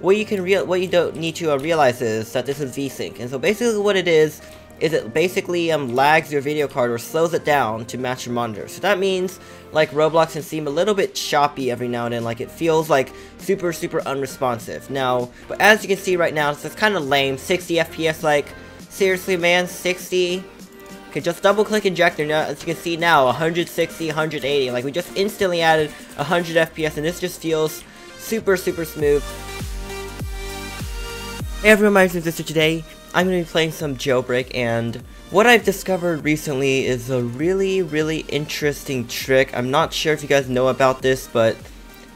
what you can real what you don't need to uh, realize is that this is VSync. And so basically what it is is it basically um, lags your video card or slows it down to match your monitor. So that means like Roblox can seem a little bit choppy every now and then, like it feels like super super unresponsive. Now, but as you can see right now, it's kind of lame, 60 FPS like, seriously man, 60? Okay, just double click injector, now, as you can see now, 160, 180, like we just instantly added 100 FPS and this just feels super super smooth. Hey everyone, my name is Sister today. I'm going to be playing some Jailbreak, and what I've discovered recently is a really, really interesting trick. I'm not sure if you guys know about this, but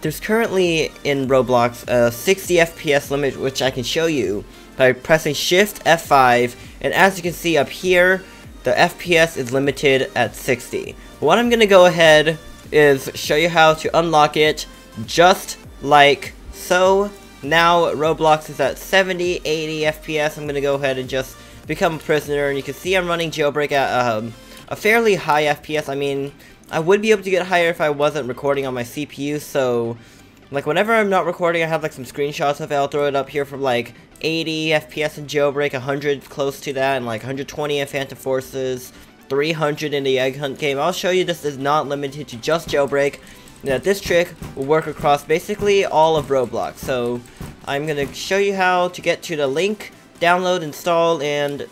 there's currently in Roblox a 60 FPS limit, which I can show you by pressing Shift F5, and as you can see up here, the FPS is limited at 60. What I'm going to go ahead is show you how to unlock it just like so now Roblox is at 70, 80 FPS. I'm going to go ahead and just become a prisoner. And you can see I'm running jailbreak at um, a fairly high FPS. I mean, I would be able to get higher if I wasn't recording on my CPU. So, like, whenever I'm not recording, I have, like, some screenshots of it. I'll throw it up here from, like, 80 FPS in jailbreak, 100 close to that, and, like, 120 in Phantom Forces, 300 in the Egg Hunt game. I'll show you this is not limited to just jailbreak that this trick will work across basically all of Roblox. So I'm going to show you how to get to the link, download, install, and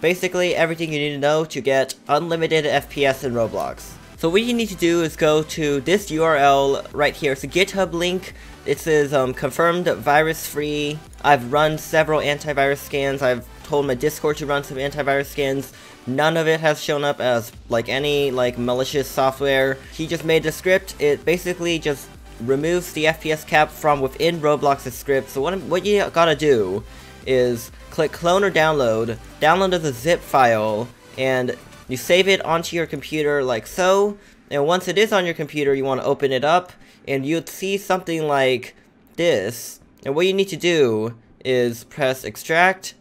basically everything you need to know to get unlimited FPS in Roblox. So what you need to do is go to this URL right here. It's a GitHub link. It says um, confirmed virus free. I've run several antivirus scans. I've told my Discord to run some antivirus scans. None of it has shown up as like any like malicious software. He just made the script. It basically just removes the FPS cap from within Roblox's script. So what, what you gotta do is click clone or download, download as a zip file, and you save it onto your computer like so. And once it is on your computer, you want to open it up, and you'd see something like this. And what you need to do is press extract,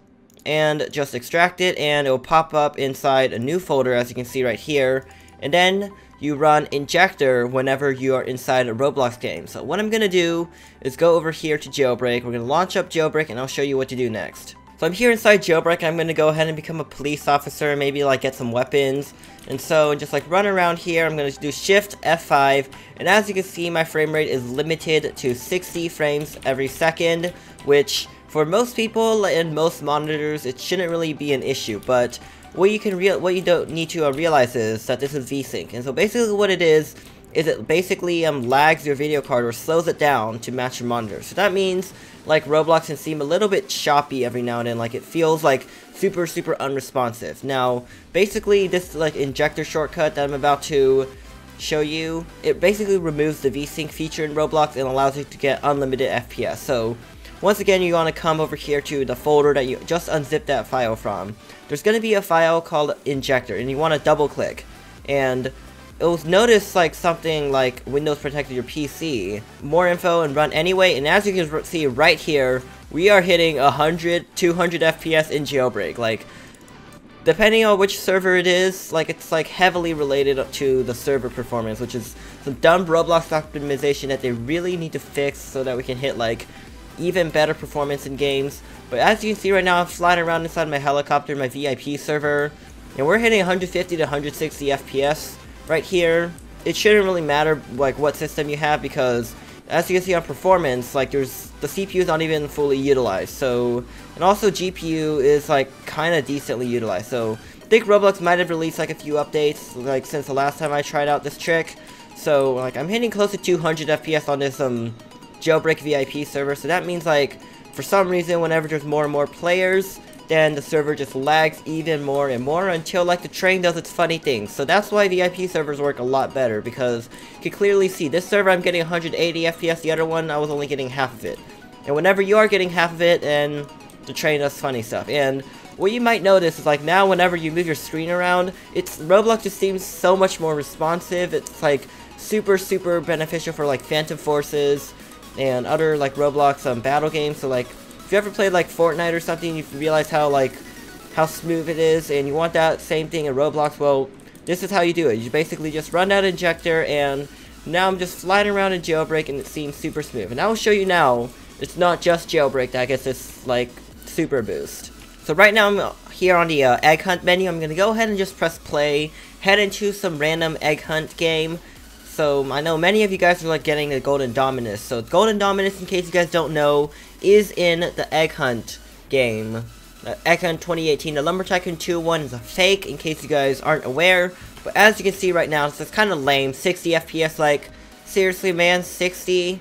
and just extract it and it will pop up inside a new folder as you can see right here and then you run injector whenever you are inside a Roblox game. So what I'm going to do is go over here to jailbreak, we're going to launch up jailbreak and I'll show you what to do next. So I'm here inside jailbreak, I'm going to go ahead and become a police officer, maybe like get some weapons. And so just like run around here, I'm going to do shift F5 and as you can see my frame rate is limited to 60 frames every second, which for most people and most monitors, it shouldn't really be an issue, but what you can real what you don't need to uh, realize is that this is VSync. And so basically what it is is it basically um, lags your video card or slows it down to match your monitor. So that means like Roblox can seem a little bit choppy every now and then, like it feels like super super unresponsive. Now, basically this like injector shortcut that I'm about to show you, it basically removes the VSync feature in Roblox and allows you to get unlimited FPS. So once again, you want to come over here to the folder that you just unzipped that file from. There's going to be a file called injector, and you want to double click. And it'll notice like something like Windows protected your PC. More info and run anyway, and as you can see right here, we are hitting 100, 200 FPS in jailbreak. Like, depending on which server it is, like it's like heavily related to the server performance, which is some dumb Roblox optimization that they really need to fix so that we can hit like even better performance in games. But as you can see right now, I'm flying around inside my helicopter, my VIP server, and we're hitting 150 to 160 FPS right here. It shouldn't really matter like what system you have because as you can see on performance, like there's the CPU is not even fully utilized. So and also GPU is like kind of decently utilized. So I think Roblox might have released like a few updates like since the last time I tried out this trick. So like I'm hitting close to 200 FPS on this um jailbreak VIP server, so that means like, for some reason, whenever there's more and more players, then the server just lags even more and more until like the train does its funny things. So that's why VIP servers work a lot better because you can clearly see this server I'm getting 180 FPS, the other one I was only getting half of it. And whenever you are getting half of it, then the train does funny stuff. And what you might notice is like now whenever you move your screen around, it's Roblox just seems so much more responsive. It's like super super beneficial for like Phantom Forces, and other like Roblox um, battle games. So like, if you ever played like Fortnite or something, you realize how like how smooth it is, and you want that same thing in Roblox. Well, this is how you do it. You basically just run that injector, and now I'm just flying around in jailbreak, and it seems super smooth. And I will show you now it's not just jailbreak that gets this like super boost. So right now I'm here on the uh, egg hunt menu. I'm gonna go ahead and just press play, head into some random egg hunt game. So I know many of you guys are like getting the Golden Dominus. So Golden Dominus, in case you guys don't know, is in the egg hunt game. Uh, egg Hunt 2018. The Lumber Tycoon 2 one is a fake, in case you guys aren't aware. But as you can see right now, it's just kind of lame. 60 FPS, like, seriously, man, 60?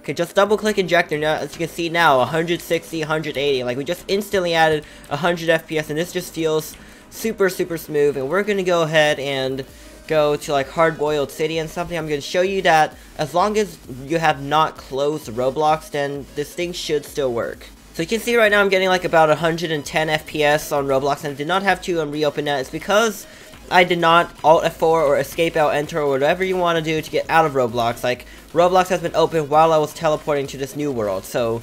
Okay, just double click injector now, as you can see now, 160, 180, like we just instantly added 100 FPS and this just feels super, super smooth, and we're gonna go ahead and go to like hard-boiled city and something, I'm gonna show you that as long as you have not closed Roblox, then this thing should still work. So you can see right now I'm getting like about 110 FPS on Roblox and I did not have to um, reopen that. It's because I did not Alt F4 or Escape Out Enter or whatever you want to do to get out of Roblox. Like, Roblox has been open while I was teleporting to this new world. So,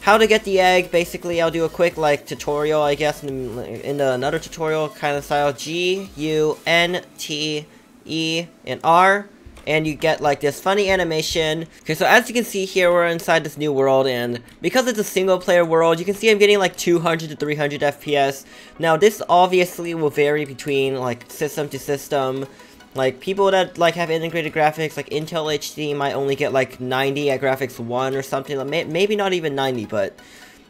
how to get the egg, basically I'll do a quick, like, tutorial, I guess, in, in another tutorial kind of style. G, U, N, T, E, and R and you get like this funny animation. Okay, so as you can see here, we're inside this new world, and because it's a single player world, you can see I'm getting like 200 to 300 FPS. Now, this obviously will vary between like system to system. Like, people that, like, have integrated graphics, like Intel HD might only get, like, 90 at Graphics 1 or something. Like, maybe not even 90, but,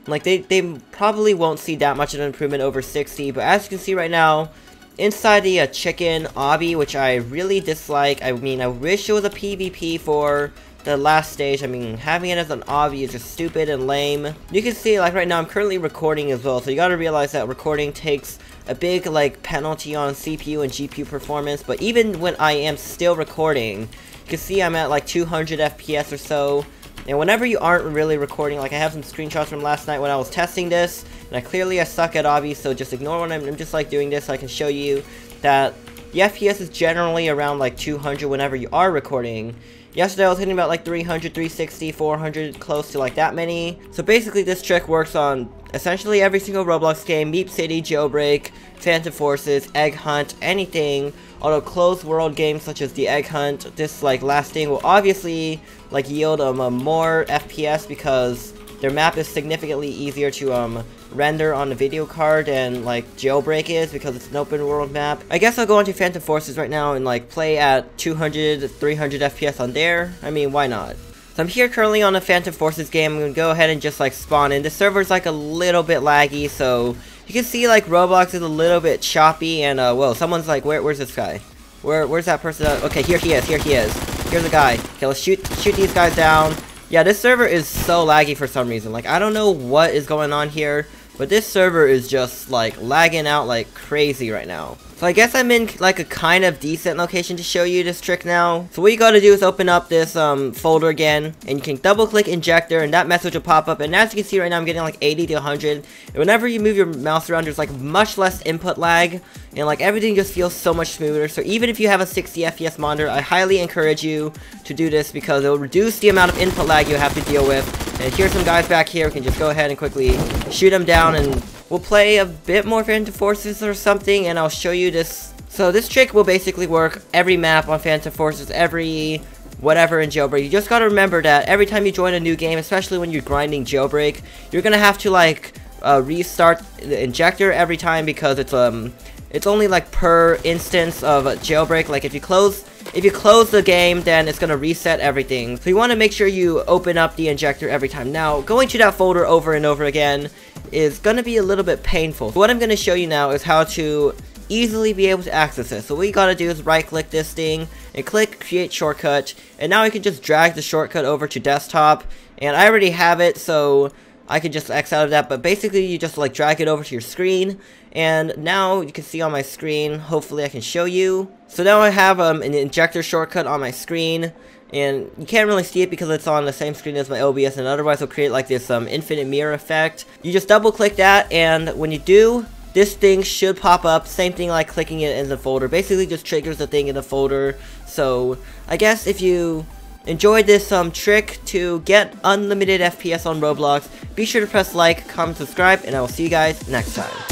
like, they, they probably won't see that much of an improvement over 60. But as you can see right now, inside the uh, chicken obby, which I really dislike. I mean, I wish it was a PvP for the last stage. I mean, having it as an obby is just stupid and lame. You can see, like, right now, I'm currently recording as well, so you gotta realize that recording takes a big, like, penalty on CPU and GPU performance, but even when I am still recording, you can see I'm at, like, 200 FPS or so, and whenever you aren't really recording, like I have some screenshots from last night when I was testing this, and I clearly I suck at obby, so just ignore when I'm, I'm just like doing this so I can show you that the FPS is generally around like 200 whenever you are recording. Yesterday I was hitting about like 300, 360, 400, close to like that many. So basically this trick works on essentially every single Roblox game, Meep City, Jailbreak, Phantom Forces, Egg Hunt, anything. Although closed world games such as the Egg Hunt, this like last thing will obviously like yield um, more FPS because their map is significantly easier to um render on the video card than like jailbreak is because it's an open world map. I guess I'll go into Phantom Forces right now and like play at 200 300 FPS on there. I mean, why not? So I'm here currently on a Phantom Forces game. I'm gonna go ahead and just like spawn in. The server's like a little bit laggy, so you can see like Roblox is a little bit choppy and uh whoa, someone's like where where's this guy? Where where's that person? Okay, here he is, here he is. Here's a guy. Okay, let's shoot shoot these guys down. Yeah, this server is so laggy for some reason. Like I don't know what is going on here. But this server is just like lagging out like crazy right now. So I guess I'm in like a kind of decent location to show you this trick now. So what you gotta do is open up this um, folder again and you can double click injector and that message will pop up and as you can see right now I'm getting like 80 to 100 and whenever you move your mouse around there's like much less input lag and like everything just feels so much smoother. So even if you have a 60 FPS monitor I highly encourage you to do this because it will reduce the amount of input lag you have to deal with and here's some guys back here. We can just go ahead and quickly shoot them down and we'll play a bit more Phantom Forces or something and I'll show you this. So this trick will basically work every map on Phantom Forces, every whatever in Jailbreak. You just gotta remember that every time you join a new game, especially when you're grinding Jailbreak, you're gonna have to like uh, restart the injector every time because it's um it's only like per instance of jailbreak. Like if you close if you close the game, then it's gonna reset everything. So you want to make sure you open up the injector every time. Now, going to that folder over and over again is gonna be a little bit painful. What I'm gonna show you now is how to easily be able to access it. So what you gotta do is right click this thing and click create shortcut and now you can just drag the shortcut over to desktop and I already have it so I could just X out of that, but basically you just like drag it over to your screen, and now you can see on my screen, hopefully I can show you. So now I have um, an injector shortcut on my screen, and you can't really see it because it's on the same screen as my OBS, and otherwise it'll create like this um, infinite mirror effect. You just double click that, and when you do, this thing should pop up, same thing like clicking it in the folder, basically just triggers the thing in the folder, so I guess if you enjoyed this um, trick to get unlimited FPS on Roblox, be sure to press like, comment, subscribe, and I will see you guys next time.